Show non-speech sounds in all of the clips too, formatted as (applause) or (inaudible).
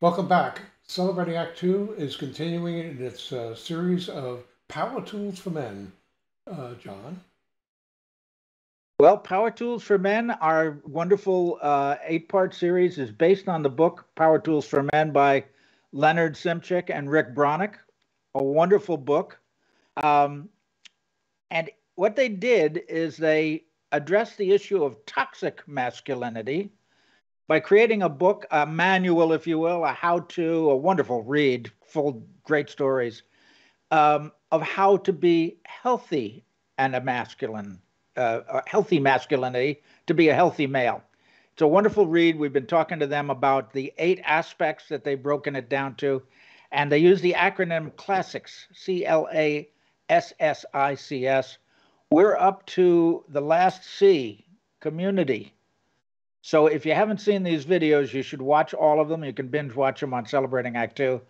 Welcome back. Celebrating Act Two is continuing in its uh, series of power tools for men. Uh, John? Well, Power Tools for Men, our wonderful uh, eight part series, is based on the book Power Tools for Men by Leonard Szymczak and Rick Broniec, a wonderful book. Um, and what they did is they addressed the issue of toxic masculinity by creating a book, a manual, if you will, a how to, a wonderful read, full great stories um, of how to be healthy and a masculine, uh, a healthy masculinity, to be a healthy male. It's a wonderful read. We've been talking to them about the eight aspects that they've broken it down to, and they use the acronym CLASSICS, C L A S S I C S. We're up to the last C, community. So if you haven't seen these videos, you should watch all of them. You can binge watch them on Celebrating Act Two.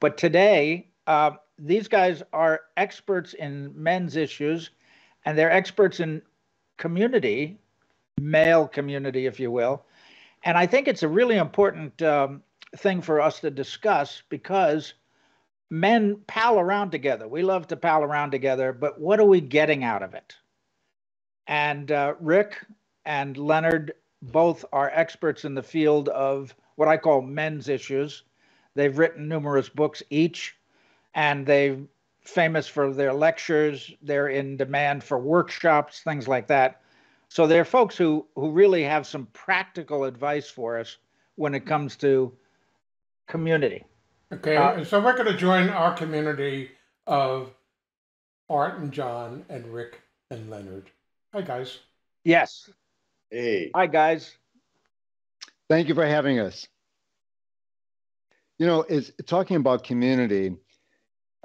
But today, uh, these guys are experts in men's issues, and they're experts in community, male community, if you will. And I think it's a really important um, thing for us to discuss because men pal around together. We love to pal around together, but what are we getting out of it? And uh, Rick and Leonard both are experts in the field of what I call men's issues. They've written numerous books each, and they're famous for their lectures. They're in demand for workshops, things like that. So they're folks who who really have some practical advice for us when it comes to community. Okay, uh, so we're going to join our community of Art and John and Rick and Leonard. Hi, guys. Yes. Hey. Hi, guys. Thank you for having us. You know, it's talking about community.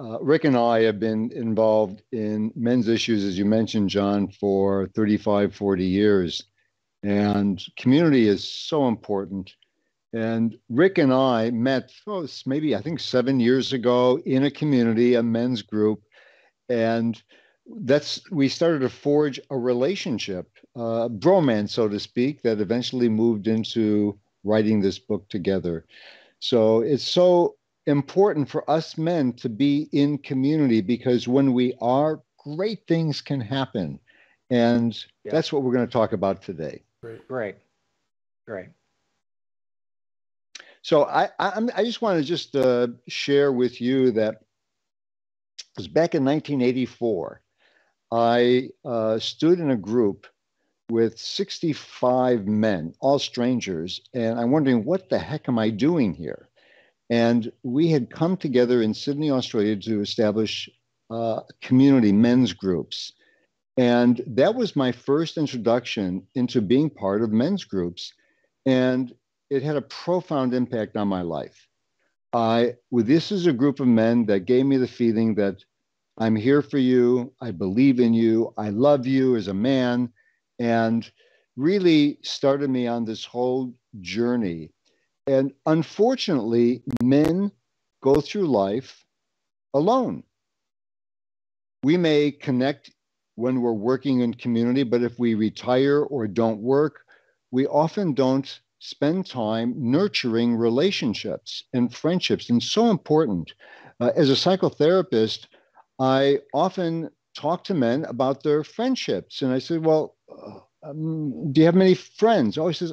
Uh, Rick and I have been involved in men's issues, as you mentioned, John, for 35, 40 years. And community is so important. And Rick and I met oh, maybe, I think, seven years ago in a community, a men's group. And that's we started to forge a relationship, uh, bromance, so to speak, that eventually moved into writing this book together. So it's so important for us men to be in community because when we are, great things can happen. And yeah. that's what we're going to talk about today. Great. Great. Great. So I, I, I just want to just uh, share with you that it was back in 1984 I uh, stood in a group with 65 men, all strangers, and I'm wondering, what the heck am I doing here? And we had come together in Sydney, Australia to establish uh, community men's groups. And that was my first introduction into being part of men's groups. And it had a profound impact on my life. I, well, this is a group of men that gave me the feeling that I'm here for you. I believe in you. I love you as a man. And really started me on this whole journey. And unfortunately, men go through life alone. We may connect when we're working in community, but if we retire or don't work, we often don't spend time nurturing relationships and friendships. And so important. Uh, as a psychotherapist, I often talk to men about their friendships. And I said, Well, uh, um, do you have many friends? Oh, he says,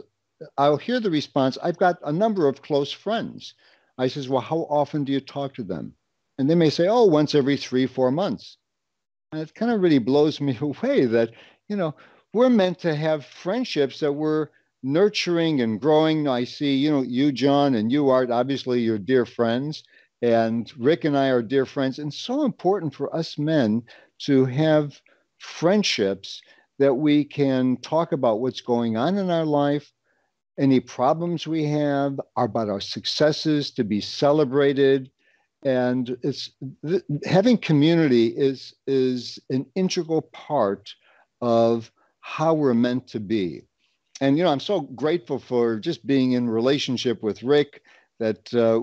I'll hear the response, I've got a number of close friends. I says, Well, how often do you talk to them? And they may say, Oh, once every three, four months. And it kind of really blows me (laughs) away that, you know, we're meant to have friendships that we're nurturing and growing. I see, you know, you, John, and you, Art, obviously, you're dear friends. And Rick and I are dear friends. And so important for us men to have friendships that we can talk about what's going on in our life, any problems we have, about our successes to be celebrated. And it's th- having community is, is an integral part of how we're meant to be. And, you know, I'm so grateful for just being in relationship with Rick that uh,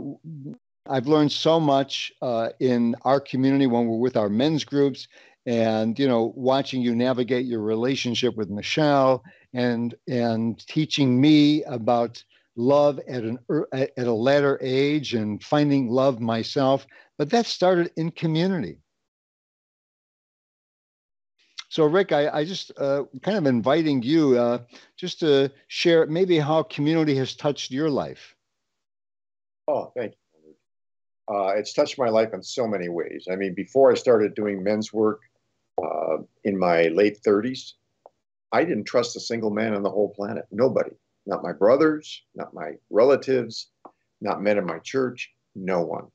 I've learned so much uh, in our community when we're with our men's groups and you know watching you navigate your relationship with Michelle and and teaching me about love at an at a later age and finding love myself, but that started in community. So, Rick, I, I just uh, kind of inviting you uh, just to share maybe how community has touched your life. Oh, thank you. Uh, it's touched my life in so many ways. I mean, before I started doing men's work uh, in my late 30s, I didn't trust a single man on the whole planet. Nobody. Not my brothers, not my relatives, not men in my church, no one.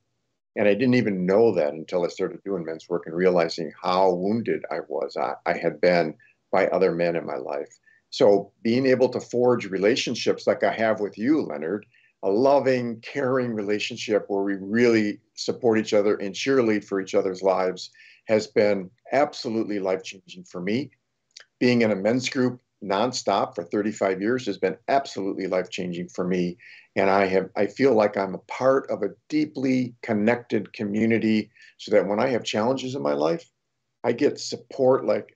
And I didn't even know that until I started doing men's work and realizing how wounded I was, I, I had been by other men in my life. So being able to forge relationships like I have with you, Leonard, a loving, caring relationship where we really support each other and cheerlead for each other's lives has been absolutely life changing for me. Being in a men's group nonstop for 35 years has been absolutely life changing for me and i have i feel like i'm a part of a deeply connected community so that when i have challenges in my life i get support like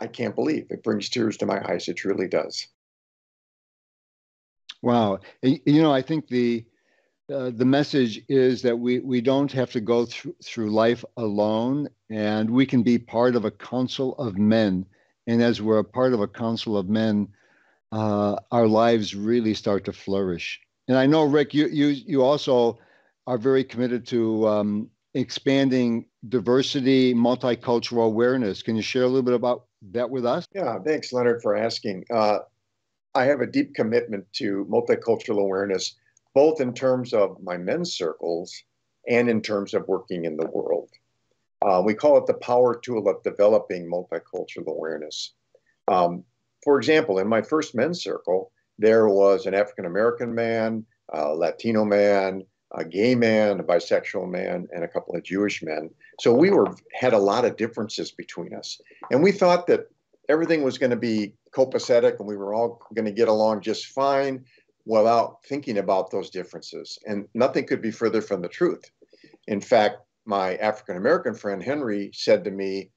i can't believe. It brings tears to my eyes. It truly does wow you know i think the uh, the message is that we, we don't have to go through, through life alone and we can be part of a council of men and as we're a part of a council of men, uh, our lives really start to flourish. And I know, Rick, you you you also are very committed to um, expanding diversity, multicultural awareness. Can you share a little bit about that with us? Yeah, thanks, Leonard, for asking. Uh, I have a deep commitment to multicultural awareness, both in terms of my men's circles and in terms of working in the world. Uh, we call it the power tool of developing multicultural awareness. Um, for example, in my first men's circle, there was an African American man, a Latino man, a gay man, a bisexual man, and a couple of Jewish men. So we were had a lot of differences between us, and we thought that everything was going to be copacetic and we were all going to get along just fine without thinking about those differences. And nothing could be further from the truth. In fact, my African American friend Henry said to me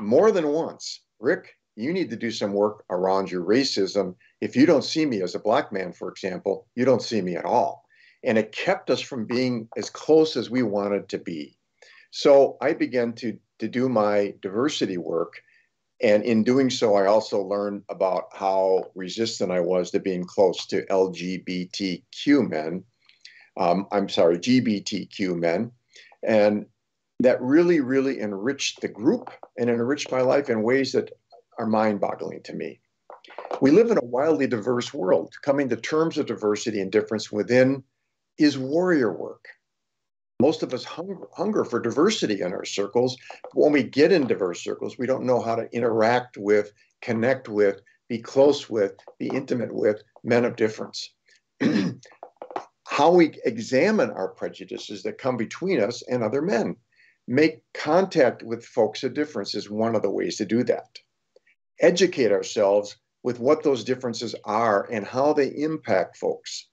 more than once, Rick, you need to do some work around your racism. If you don't see me as a black man, for example, you don't see me at all. And it kept us from being as close as we wanted to be. So I began to, to do my diversity work. And in doing so, I also learned about how resistant I was to being close to LGBTQ men. Um, I'm sorry, GBTQ men and that really, really enriched the group and enriched my life in ways that are mind boggling to me. We live in a wildly diverse world. Coming to terms with diversity and difference within is warrior work. Most of us hunger, hunger for diversity in our circles. But when we get in diverse circles, we don't know how to interact with, connect with, be close with, be intimate with men of difference. (clears throat) how we examine our prejudices that come between us and other men. Make contact with folks of difference is one of the ways to do that. Educate ourselves with what those differences are and how they impact folks.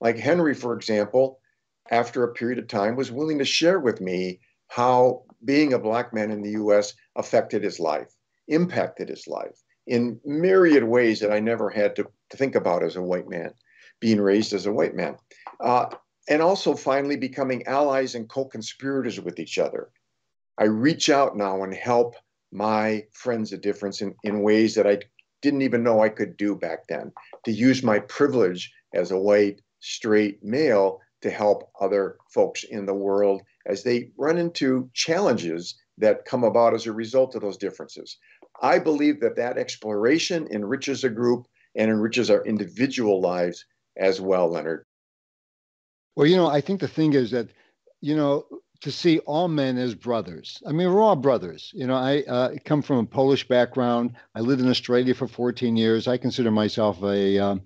Like Henry, for example, after a period of time, was willing to share with me how being a Black man in the US affected his life, impacted his life in myriad ways that I never had to, to think about as a white man, being raised as a white man uh, and also finally becoming allies and co conspirators with each other. I reach out now and help my friends of difference in, in ways that I didn't even know I could do back then, to use my privilege as a white, straight male to help other folks in the world as they run into challenges that come about as a result of those differences. I believe that that exploration enriches a group and enriches our individual lives as well, Leonard. Well, you know, I think the thing is that, you know, to see all men as brothers. I mean, we're all brothers. You know, I uh, come from a Polish background. I lived in Australia for 14 years. I consider myself a um,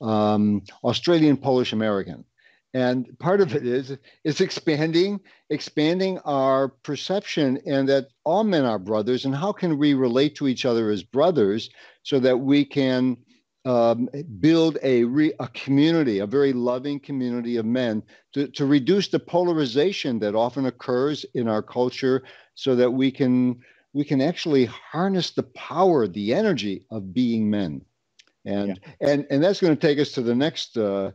um, Australian Polish American, and part of it is is expanding expanding our perception and that all men are brothers. And how can we relate to each other as brothers so that we can um, build a, re, a community, a very loving community of men to, to reduce the polarization that often occurs in our culture so that we can we can actually harness the power, the energy of being men. And yeah. and and that's going to take us to the next uh,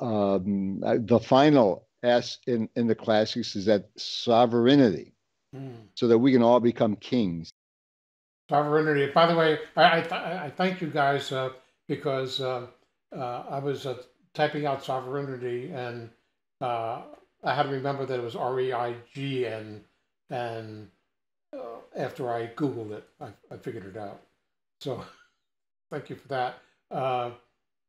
um, uh, the final S in, in the classics is that sovereignty, mm. so that we can all become kings. Sovereignty. By the way, I, I, I thank you guys uh, because uh, uh, I was uh, typing out sovereignty and uh, I had to remember that it was R E I G N, and after I Googled it, I, I figured it out. So (laughs) thank you for that.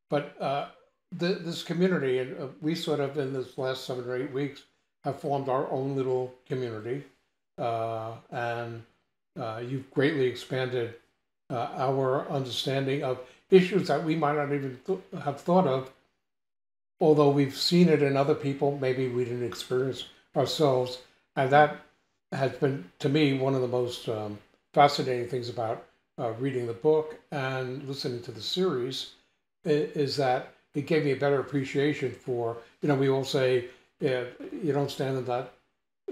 but the, this community, and uh, we sort of in this last seven or eight weeks have formed our own little community, uh, and uh, you've greatly expanded uh, our understanding of issues that we might not even th- have thought of, although we've seen it in other people. Maybe we didn't experience ourselves, and that has been to me one of the most um, fascinating things about uh, reading the book and listening to the series is that it gave me a better appreciation for, you know, we all say, yeah, you don't stand in that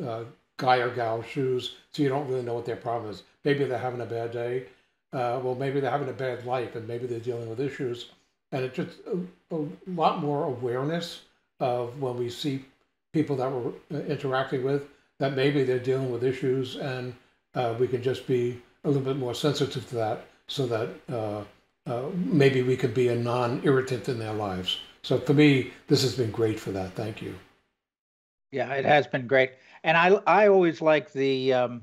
uh, guy or gal's shoes, so you don't really know what their problem is. Maybe they're having a bad day. Uh, well, maybe they're having a bad life and maybe they're dealing with issues. And it's just a, a lot more awareness of when we see people that we're uh, interacting with that maybe they're dealing with issues and uh, we can just be a little bit more sensitive to that so that uh, maybe we could be a non-irritant in their lives. So for me, this has been great for that. Thank you. Yeah, it has been great, and I I always like the um,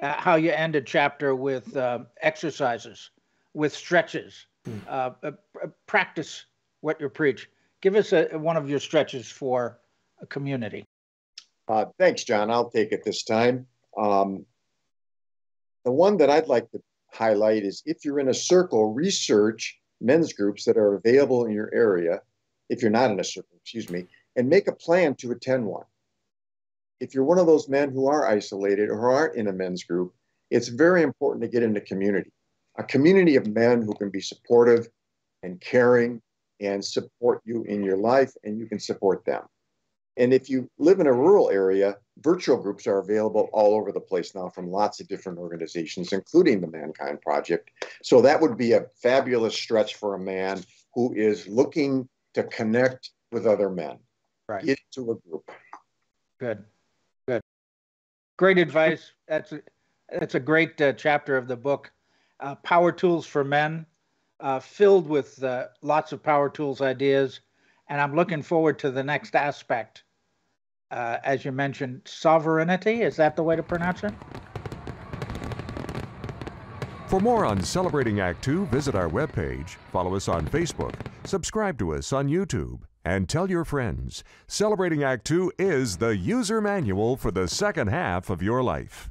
uh, how you end a chapter with uh, exercises, with stretches. Uh, practice what you preach. Give us a, one of your stretches for a community. thanks, John. I'll take it this time. Um, the one that I'd like to highlight is if you're in a circle, research men's groups that are available in your area, if you're not in a circle, excuse me, and make a plan to attend one. If you're one of those men who are isolated or aren't in a men's group, it's very important to get into community. A community of men who can be supportive and caring and support you in your life, and you can support them. And if you live in a rural area, virtual groups are available all over the place now from lots of different organizations, including the Mankind Project. So that would be a fabulous stretch for a man who is looking to connect with other men. Right. Get into a group. Good. Good. Great advice. That's a, that's a great uh, chapter of the book. Uh, power Tools for Men, uh, filled with uh, lots of power tools ideas and I'm looking forward to the next aspect. Uh, as you mentioned, sovereignty. Is that the way to pronounce it? For more on Celebrating Act Two, visit our webpage, follow us on Facebook, subscribe to us on YouTube, and tell your friends. Celebrating Act Two is the user manual for the second half of your life.